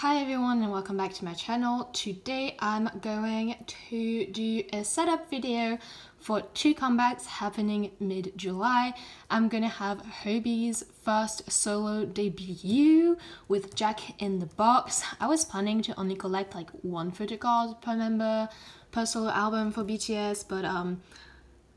Hi everyone and welcome back to my channel. Today I'm going to do a setup video for two comebacks happening mid-July. I'm gonna have Hobi's first solo debut with Jack in the Box. I was planning to only collect like one photo card per member per solo album for BTS but um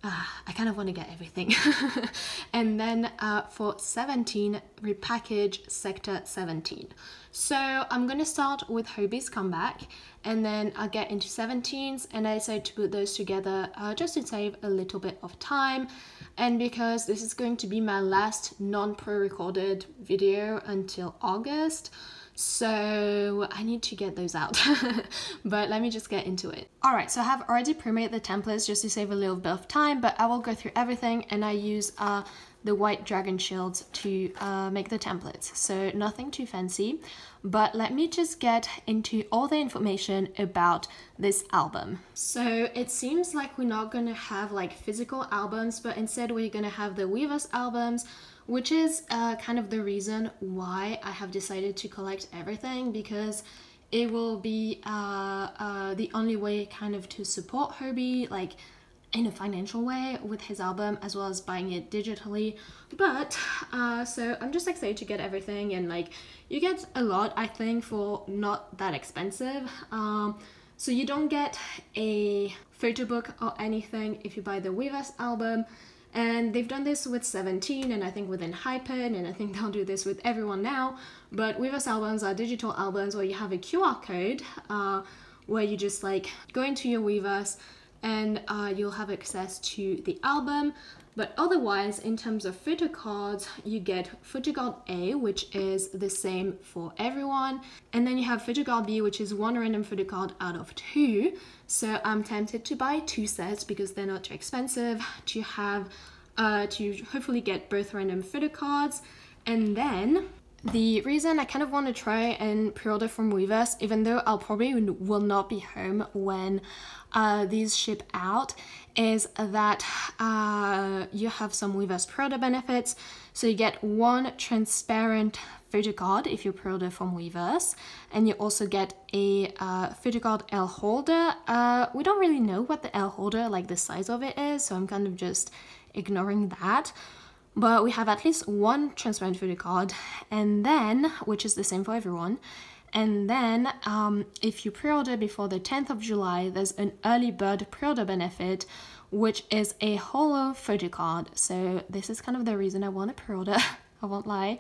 uh, I kind of want to get everything. and then uh, for 17, repackage Sector 17. So I'm going to start with Hobi's comeback and then I'll get into 17s and I decided to put those together uh, just to save a little bit of time and because this is going to be my last non-pre-recorded video until August so I need to get those out but let me just get into it. Alright so I have already pre-made the templates just to save a little bit of time but I will go through everything and I use uh, the white dragon shields to uh, make the templates. So nothing too fancy but let me just get into all the information about this album. So it seems like we're not gonna have like physical albums but instead we're gonna have the Weverse albums which is uh, kind of the reason why I have decided to collect everything because it will be uh, uh, the only way kind of to support Hobi like in a financial way with his album as well as buying it digitally. But uh, so I'm just excited to get everything and like you get a lot I think for not that expensive. Um, so you don't get a photo book or anything if you buy the Weverse album and they've done this with 17 and I think with ENHYPEN and I think they'll do this with everyone now. But Weverse albums are digital albums where you have a QR code uh, where you just like go into your Weverse and uh, you'll have access to the album. But otherwise, in terms of photo cards, you get photo card A, which is the same for everyone. And then you have photo card B, which is one random photo card out of two. So I'm tempted to buy two sets because they're not too expensive to have, uh, to hopefully get both random photo cards. And then the reason I kind of want to try and pre-order from Weverse, even though I'll probably will not be home when uh, these ship out is that uh, you have some Weverse pre-order benefits. So you get one transparent photo card if you pre-order from Weverse, and you also get a uh, photo card L holder. Uh, we don't really know what the L holder, like the size of it is, so I'm kind of just ignoring that. But we have at least one transparent photo card, and then, which is the same for everyone, and then um, if you pre-order before the 10th of July, there's an early bird pre-order benefit, which is a holo photo card. So this is kind of the reason I want to pre-order. I won't lie.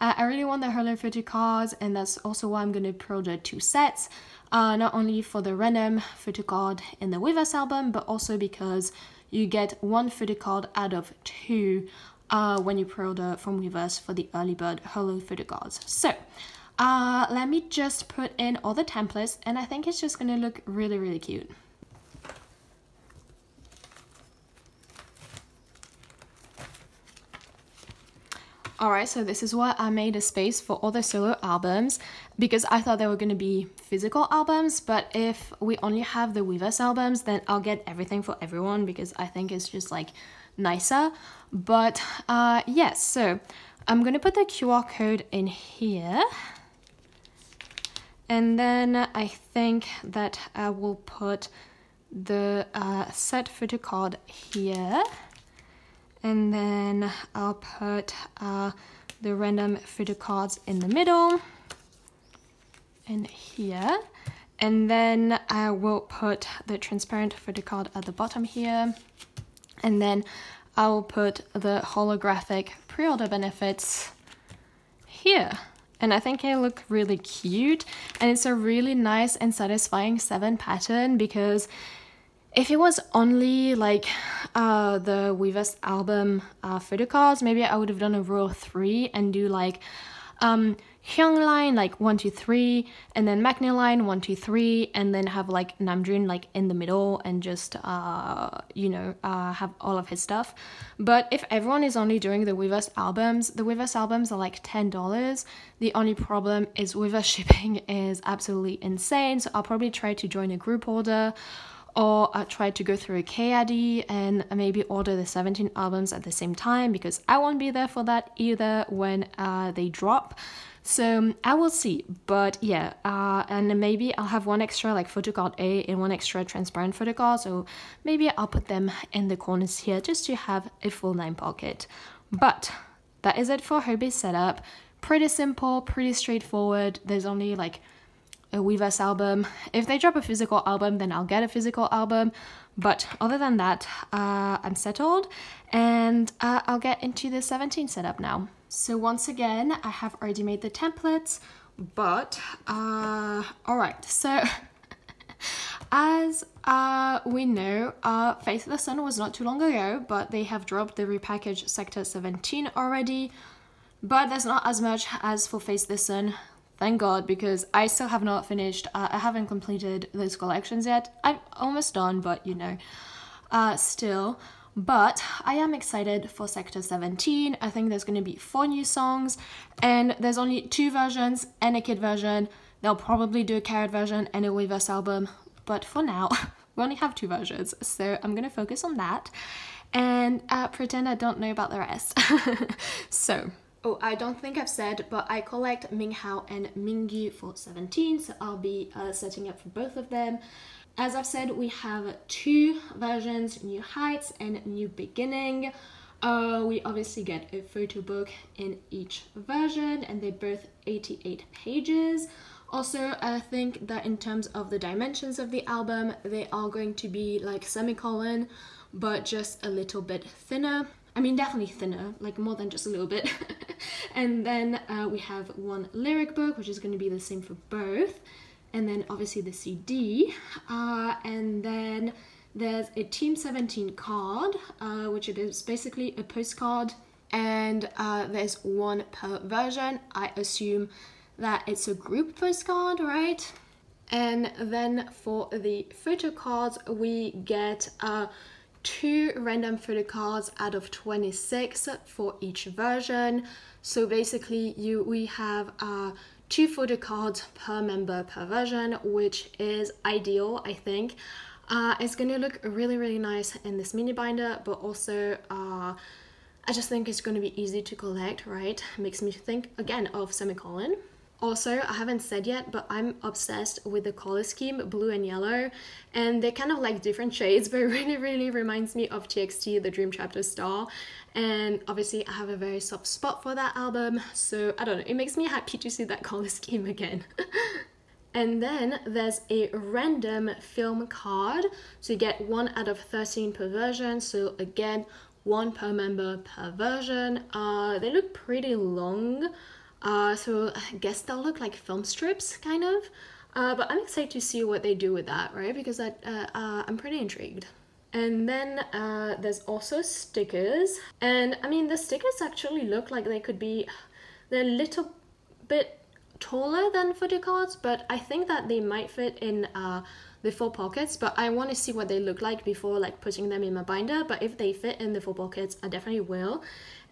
Uh, I really want the holo photo cards and that's also why I'm going to pre-order two sets. Uh, not only for the random photo card in the Weverse album, but also because you get one photo card out of two uh, when you pre-order from Weverse for the early bird holo photo cards. So uh, let me just put in all the templates and I think it's just gonna look really, really cute. Alright, so this is why I made a space for all the solo albums because I thought they were going to be physical albums, but if we only have the Weverse albums, then I'll get everything for everyone because I think it's just like nicer. But uh, yes, so I'm to put the QR code in here. And then I think that I will put the uh, set photo card here. And then I'll put uh, the random photo cards in the middle and here. And then I will put the transparent photo card at the bottom here. And then I will put the holographic pre-order benefits here. And I think it look really cute. And it's a really nice and satisfying seven pattern because if it was only like uh, the Weverse album uh, photo cards, maybe I would have done a row three and do like um, Hyung line like one two three, and then Maknae line one two three, and then have like Namjoon like in the middle and just uh you know uh have all of his stuff. But if everyone is only doing the Weverse albums, the Weverse albums are like ten dollars. The only problem is Weverse shipping is absolutely insane, so I'll probably try to join a group order or I try to go through a KID and maybe order the 17 albums at the same time because I won't be there for that either when uh, they drop. So um, I will see, but yeah, uh, and maybe I'll have one extra like photo card A and one extra transparent photo card. So maybe I'll put them in the corners here just to have a full nine pocket. But that is it for base setup. Pretty simple, pretty straightforward. There's only like a Weverse album. If they drop a physical album, then I'll get a physical album. But other than that, uh, I'm settled and uh, I'll get into the 17 setup now. So once again, I have already made the templates, but uh, all right, so as uh, we know, uh, Face of the Sun was not too long ago, but they have dropped the repackaged Sector 17 already, but there's not as much as for Face the Sun. Thank God, because I still have not finished. Uh, I haven't completed those collections yet. I'm almost done, but you know, uh, still. But I am excited for Sector 17. I think there's going to be four new songs, and there's only two versions and a kid version. They'll probably do a Carat version and a Weverse album, but for now, we only have two versions, so I'm going to focus on that and uh, pretend I don't know about the rest. so, oh, I don't think I've said, but I collect Minghao and Mingyu for 17, so I'll be uh, setting up for both of them. As I've said, we have two versions, New Heights and New Beginning. Uh, we obviously get a photo book in each version and they're both 88 pages. Also, I think that in terms of the dimensions of the album, they are going to be like semicolon, but just a little bit thinner. I mean, definitely thinner, like more than just a little bit. and then uh, we have one lyric book, which is going to be the same for both and then obviously the CD, uh, and then there's a Team 17 card, uh, which is basically a postcard, and uh, there's one per version. I assume that it's a group postcard, right? And then for the photo cards, we get uh, two random photo cards out of 26 for each version. So basically, you we have uh, two photo cards per member per version, which is ideal, I think. Uh, it's to look really, really nice in this mini binder, but also uh, I just think it's to be easy to collect, right? Makes me think again of semicolon. Also, I haven't said yet, but I'm obsessed with the color scheme, blue and yellow, and they're kind of like different shades, but it really, really reminds me of TXT, the Dream Chapter Star. And obviously, I have a very soft spot for that album, so I don't know, it makes me happy to see that color scheme again. And then there's a random film card. So you get one out of 13 per version. So again, one per member per version. Uh, they look pretty long. Uh, so I guess they'll look like film strips, kind of. Uh, but I'm excited to see what they do with that, right? Because I, uh, uh, I'm pretty intrigued. And then uh, there's also stickers. And I mean, the stickers actually look like they could be, they're a little bit taller than photo cards, but I think that they might fit in uh, the four pockets, but I want to see what they look like before like putting them in my binder. But if they fit in the four pockets, I definitely will.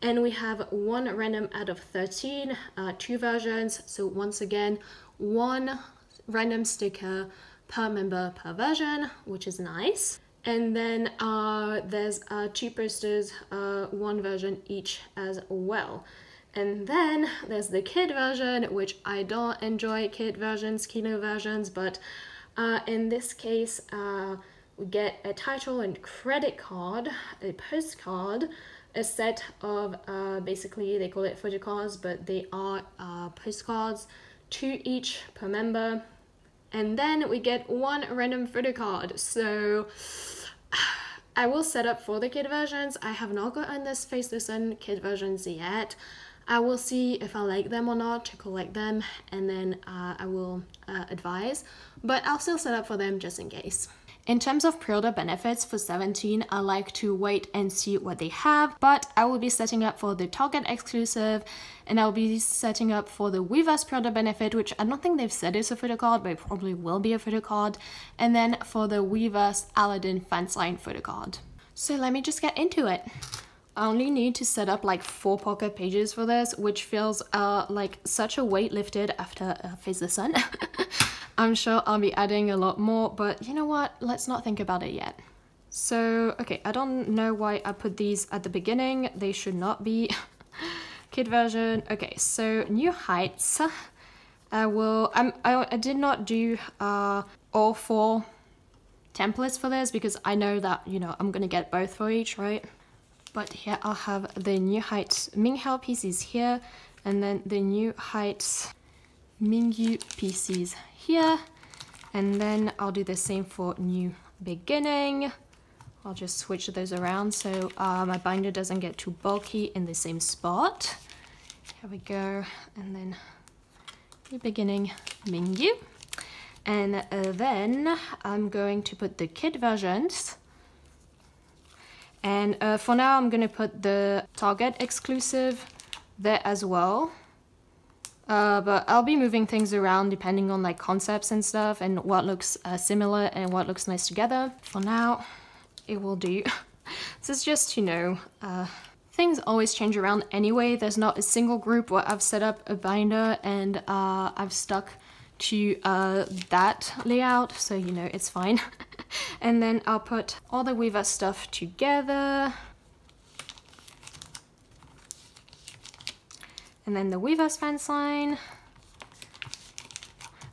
And we have one random out of 13, uh, two versions. So once again, one random sticker per member per version, which is nice. And then uh, there's uh, two posters, uh, one version each as well. And then there's the kid version, which I don't enjoy kid versions, kino versions, but uh, in this case, uh, we get a title and credit card, a postcard, a set of uh, basically they call it photo cards, but they are uh, postcards, two each per member. And then we get one random photo card. So I will set up for the kid versions. I have not gotten this Face Sun kid versions yet. I will see if I like them or not to collect them and then uh, I will uh, advise, but I'll still set up for them just in case. In terms of pre-order benefits for 17, I like to wait and see what they have, but I will be setting up for the Target exclusive and I'll be setting up for the Weverse pre-order benefit, which I don't think they've said is a photo card, but it probably will be a photo card, and then for the Weverse Aladin fansign photo card. So let me just get into it. I only need to set up like four pocket pages for this, which feels uh, like such a weight lifted after uh, Face the Sun. I'm sure I'll be adding a lot more, but you know what? Let's not think about it yet. So, okay, I don't know why I put these at the beginning. They should not be. Kid version. Okay, so new heights. I will, I'm, I, I did not do uh, all four templates for this because I know that, you know, I'm gonna get both for each, right? But here I'll have the new heights Minghao pieces here and then the new heights Mingyu pieces here. And then I'll do the same for new beginning. I'll just switch those around so uh, my binder doesn't get too bulky in the same spot. Here we go. And then new beginning Mingyu. And uh, then I'm going to put the kit versions. And uh, for now, I'm going to put the Target exclusive there as well. Uh, but I'll be moving things around depending on like concepts and stuff and what looks uh, similar and what looks nice together. For now, it will do. this is just, you know, uh, things always change around anyway. There's not a single group where I've set up a binder and uh, I've stuck to uh, that layout, so you know, it's fine. and then I'll put all the Weaver stuff together. And then the Weverse fan sign.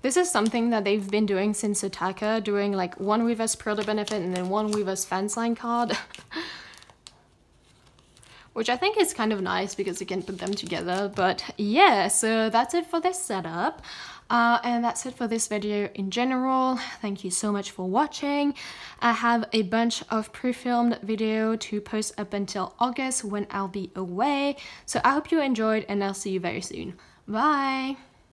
This is something that they've been doing since Attacca, doing like one Weverse Purely Benefit and then one Weverse fan sign card. Which I think is kind of nice because you can put them together. But yeah, so that's it for this setup. Uh, and that's it for this video in general. Thank you so much for watching. I have a bunch of pre-filmed video to post up until August when I'll be away. So I hope you enjoyed and I'll see you very soon. Bye!